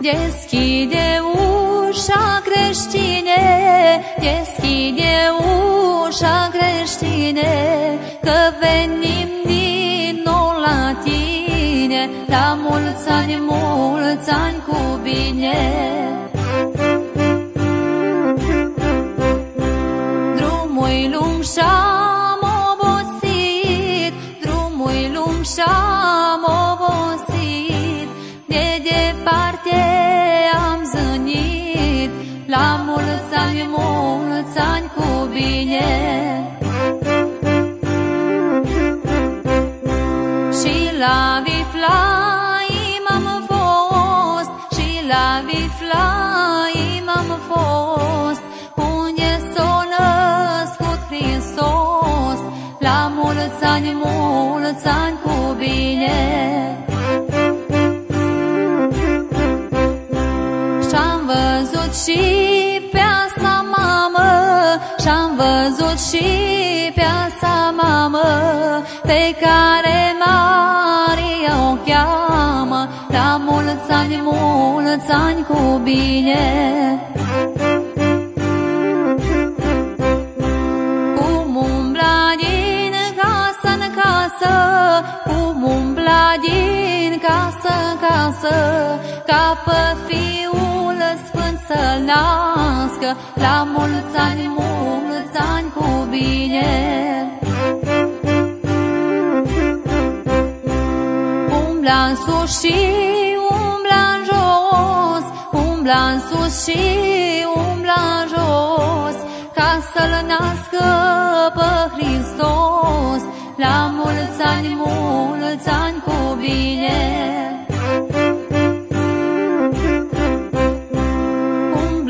Deschide ușa creștine, deschide ușa creștine, Că venim din nou la tine, La mulți ani, mulți ani cu bine. Drumul lung și-am Și la Viflaim am fost, și la Viflaim am fost, unde s-a născut Hristos, la mulți ani, mulți ani cu bine. Și-am văzut și pe asta mamă, Și-am văzut și pe asta mamă, Pe care Maria o cheamă, La mulți ani, mulți ani cu bine. Cum umbla din casă în casă, Cum umbla din casă în casă, Ca pe Fiul Sfânt să nască, La mulți ani, mulți ani cu bine. Umbla în sus și umbla în jos, Umbla în sus și umbla în jos, Ca să-L nască pe Hristos, La mulți ani, mulți ani cu bine.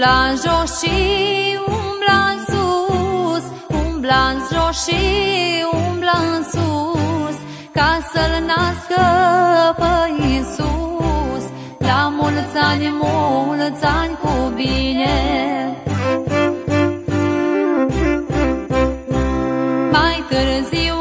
Umbla în jos și umbla în sus, Umbla în jos și umbla în sus, Ca să-L nască pe Iisus, La mulți ani, mulți ani cu bine. Mai târziu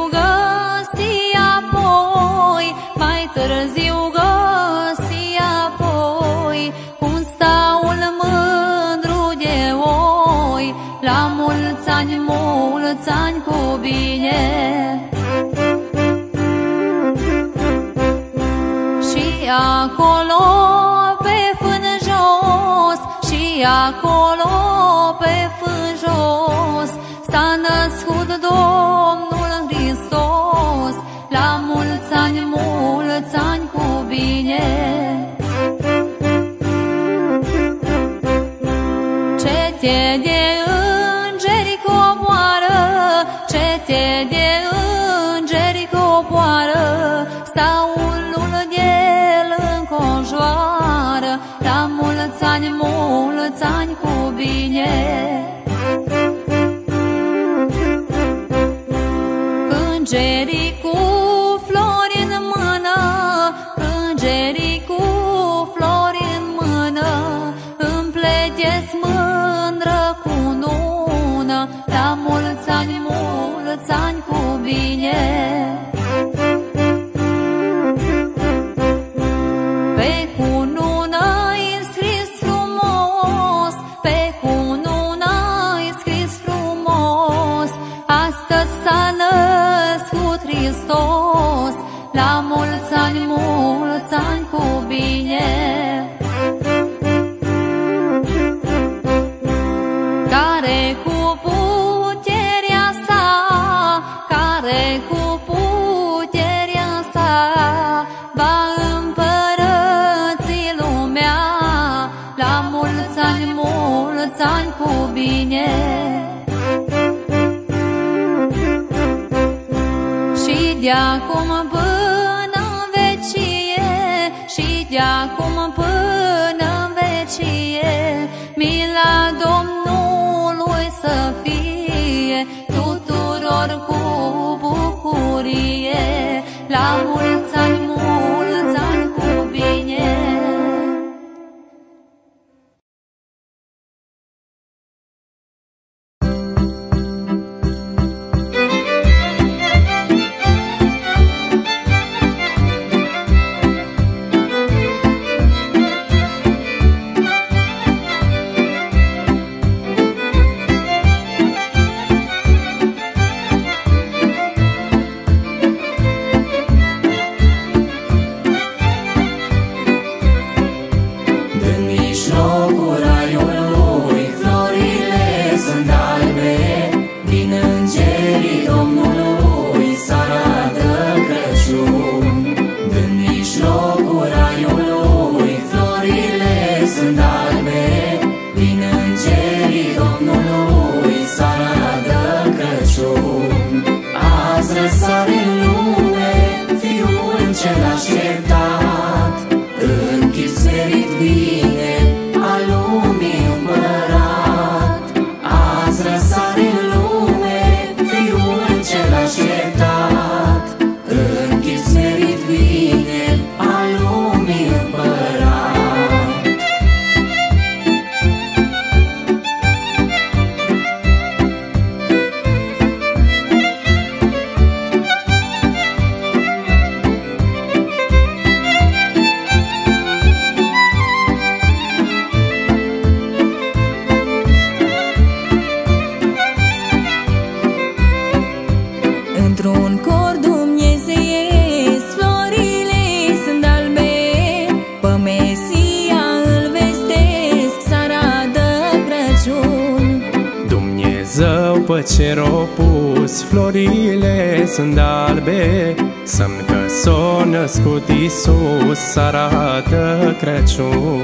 acolo pe fân jos, și acolo pe fân jos, S-a născut Domnul Hristos, La mulți ani, mulți ani cu bine. Cete de ani, mulți ani cu bine. Îngerii cu flori în mână, îngerii cu flori în mână, Îmi pletesc mândră cu nună, La mulți ani, mulți ani cu bine. corazón.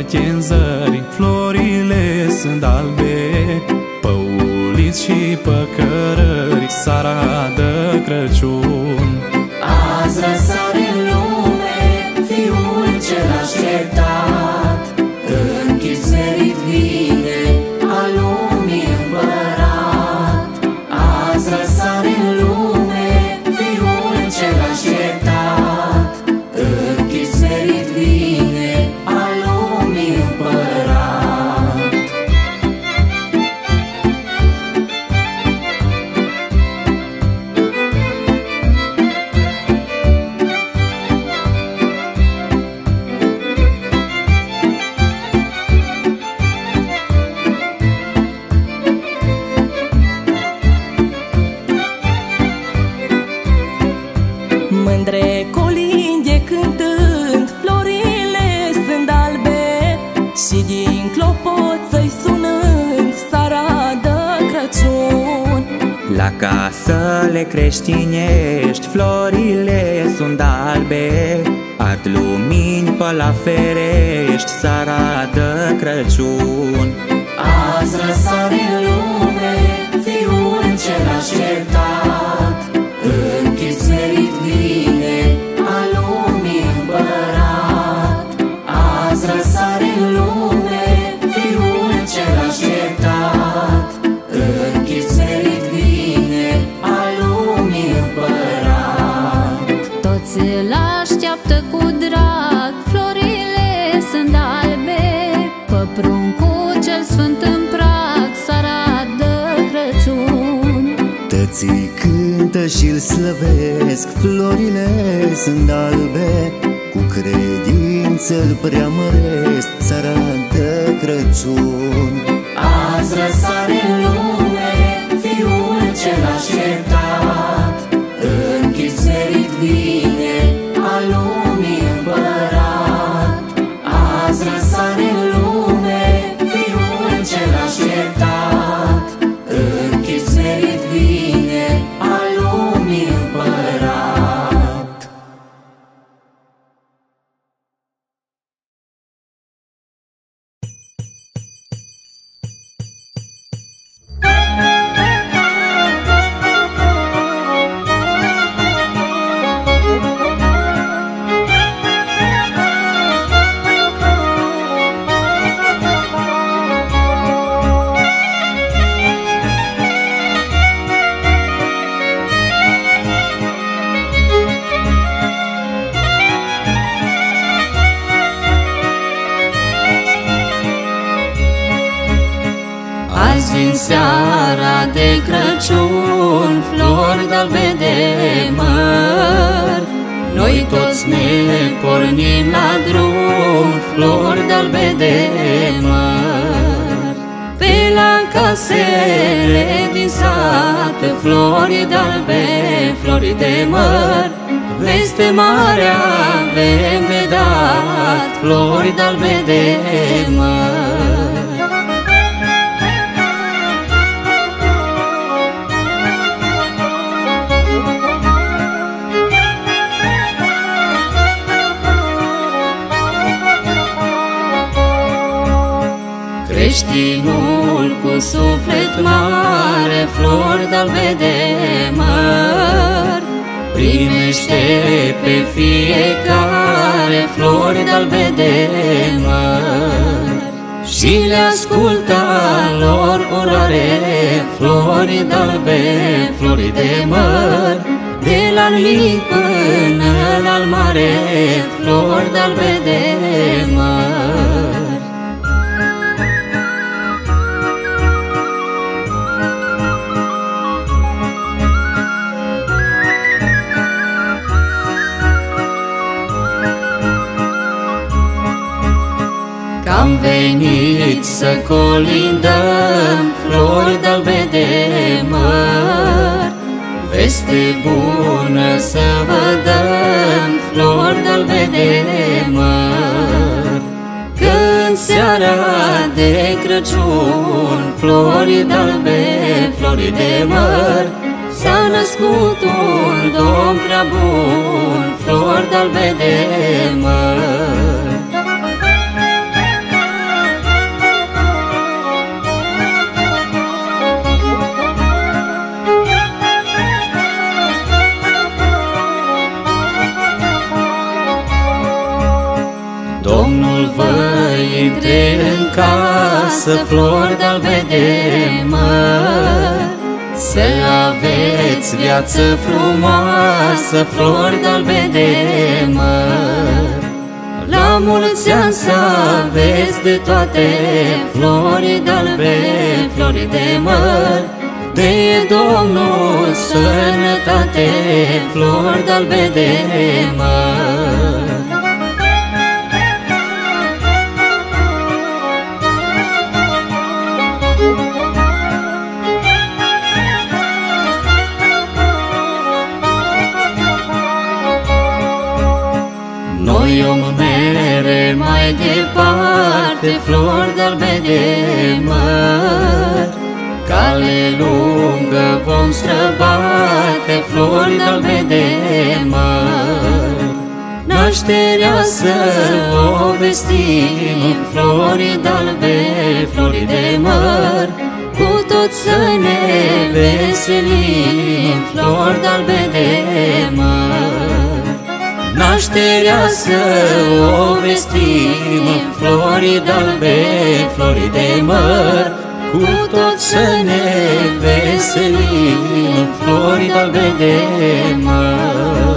doar cenzări Florile sunt albe Păuliți și păcărări Saradă Crăciun. Azi răsare La casele creștinești florile sunt albe. Ard lumini pe la ferești să de Crăciun. Azi răsare în lume, fiul în cel așteptat și-l slăvesc. Florile sunt albe Cu credință îl preamăresc Țara de Crăciun. Azi răsare în lume Creștinul cu suflet mare, flori de de măr, Primește pe fiecare flori de de măr, Și le ascultă lor urare, flori albe, flori de măr, De la mic până la mare, flori albe de măr. Colindăm flori de de măr. Veste bună să vă dăm flori de de măr. Când seara de Crăciun Flori albe, flori de măr S-a născut un domn prea bun Flori albe de măr casă flori de-albe de măr Să aveți viață frumoasă, flori de-albe de măr La mulți ani să aveți de toate flori de-albe, flori de măr. De Domnul sănătate, flori de-albe de măr departe Flori de-albe de măr Cale lungă vom străbate Flori de-albe de măr Nașterea să o vestim Flori de-albe, flori de măr. Cu tot să ne veselim Flori de-albe de măr Nașterea să o vestim Flori albe, flori de măr. Cu tot să ne veselim Flori albe de măr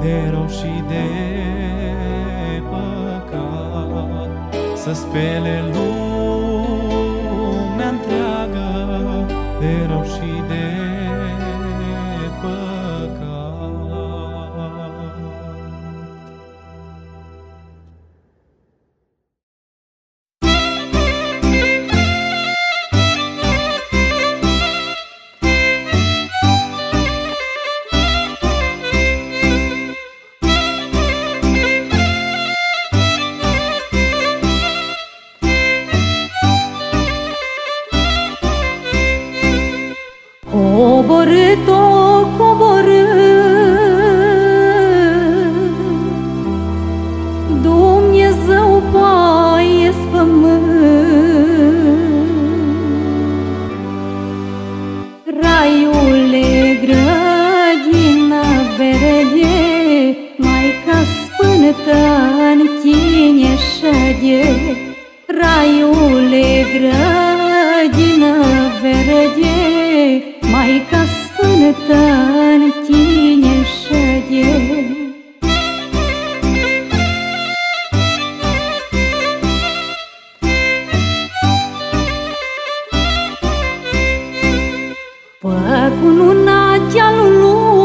de rău și de păcat, să spele lumea. kununa jalulu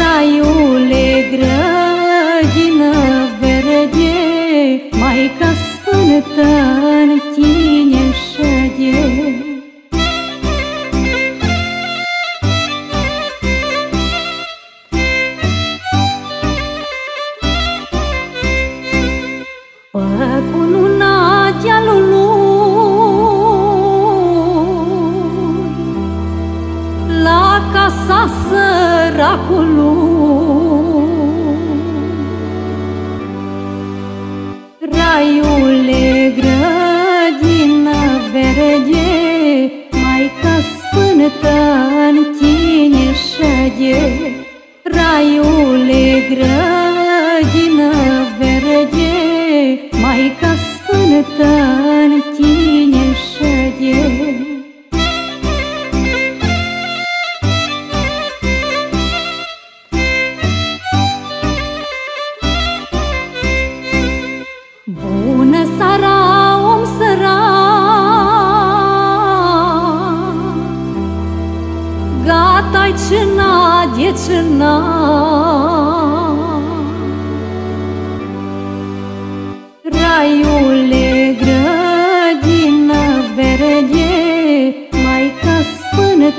Raiule grădină verde, Maica Sfântă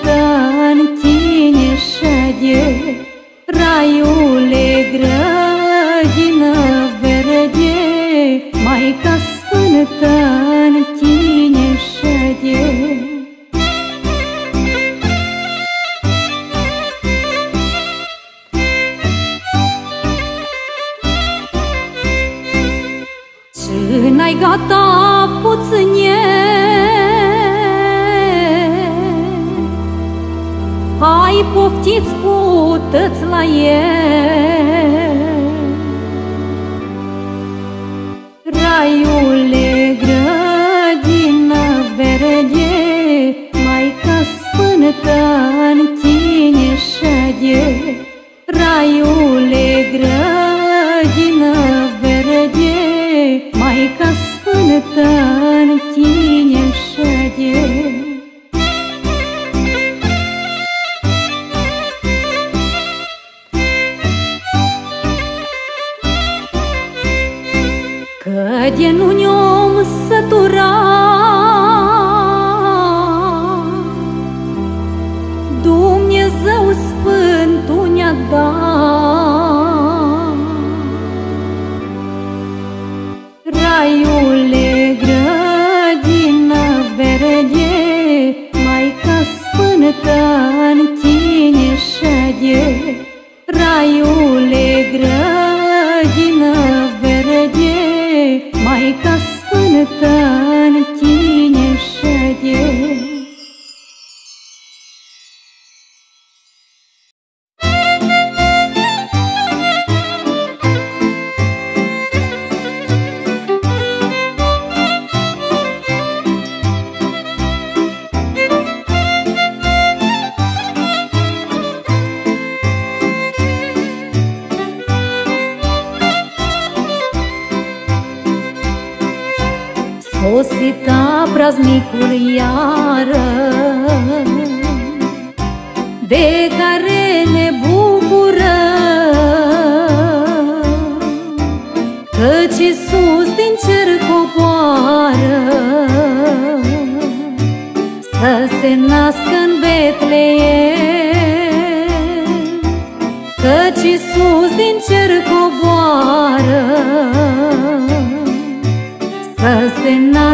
ta tine șade Raiule grădină verde Maica sfântă poftiți cu tăți la el. Raiule, grădină verde, mai ca sfântă în tine șade. Raiule, grădină verde, mai ca sfântă în tine șade. 的。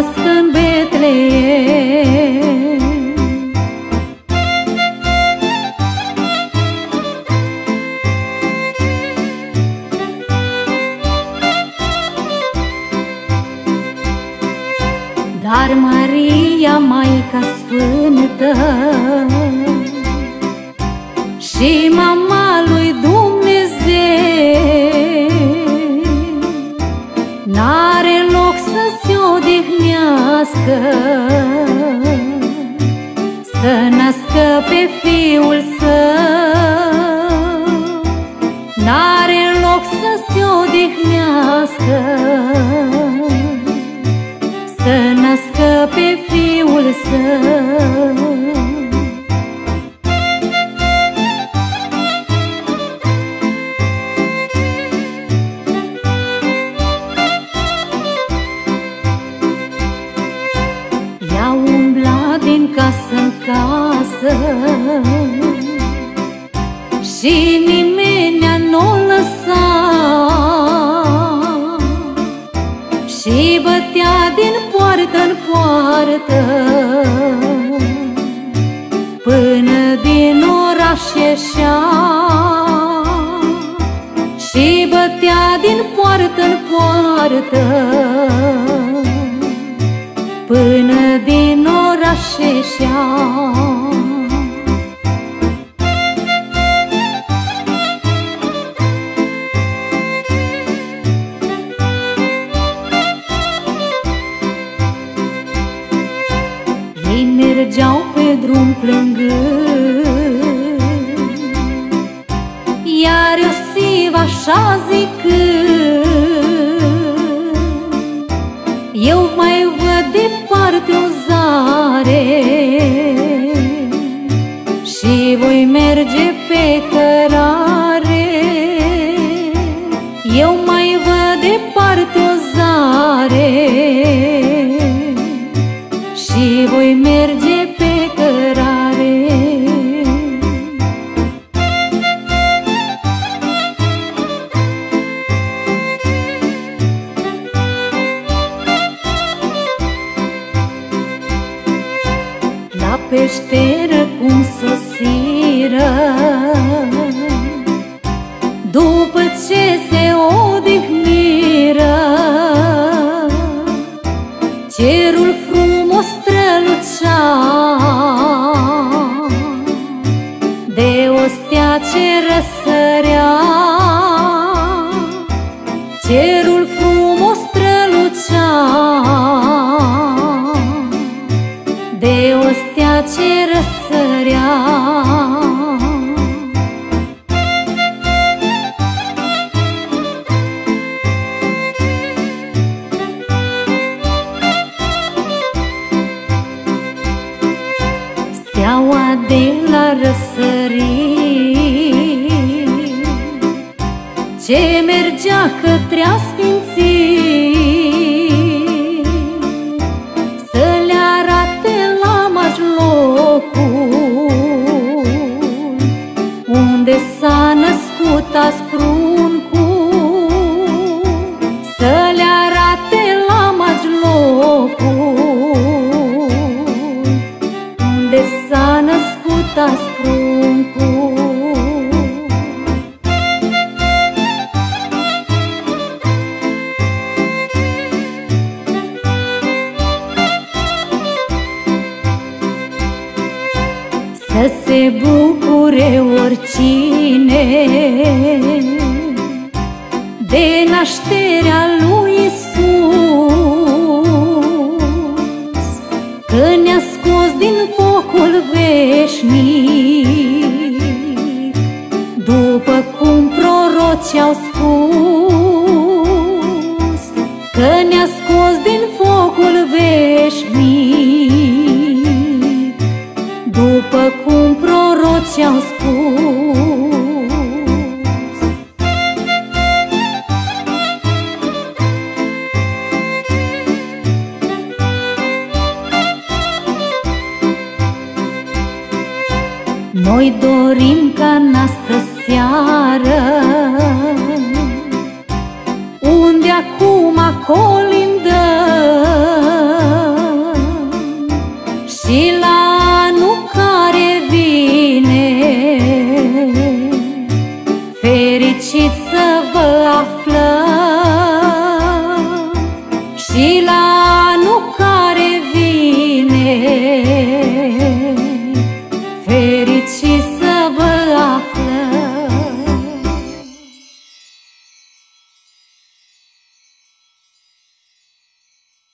nasc în Betleem Dar Maria, Maica Sfântă în poartă. Până din oraș ieșeam Ei mergeau pe drum plângând Iar Iosif așa moarte o zare. Cerul frumos strălucea mine. De nașterea lui Isus, că ne-a scos din focul veșnic, după cum prorocii au